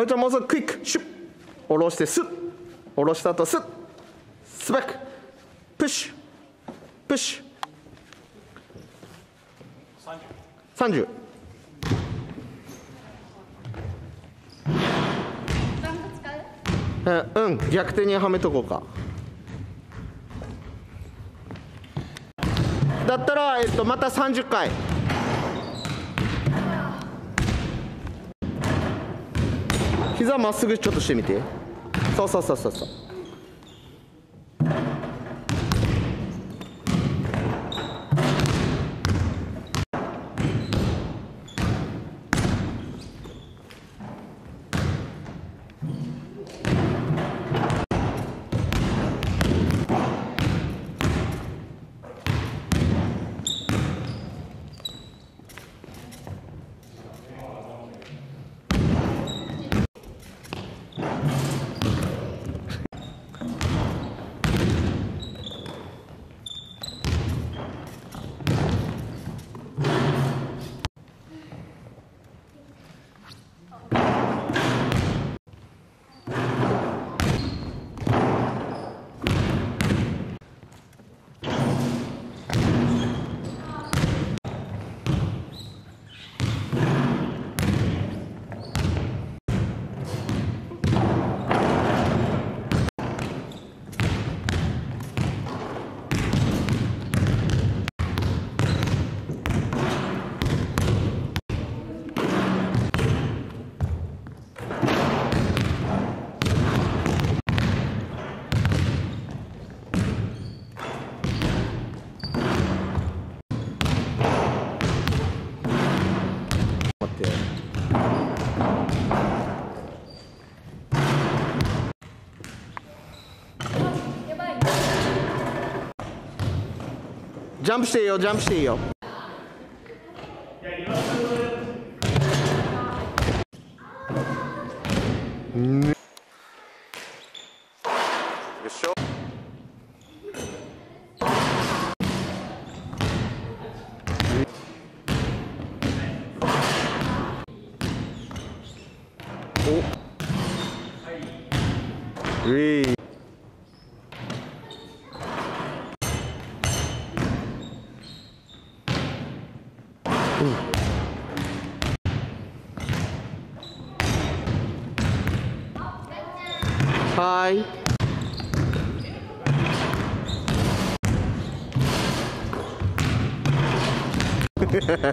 はいじゃあまずはクイックシュッ。下ろしてスッ。下ろした後スッ。スバック。プッシュ。プッシュ。30バンク使ううん。逆手にはめとこうか。だったら、えっと、また30回。膝まっすぐちょっとしてみて。そうそうそうそうそう。Jump seal, jump seal. Good Three. よ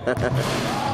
ジャンプして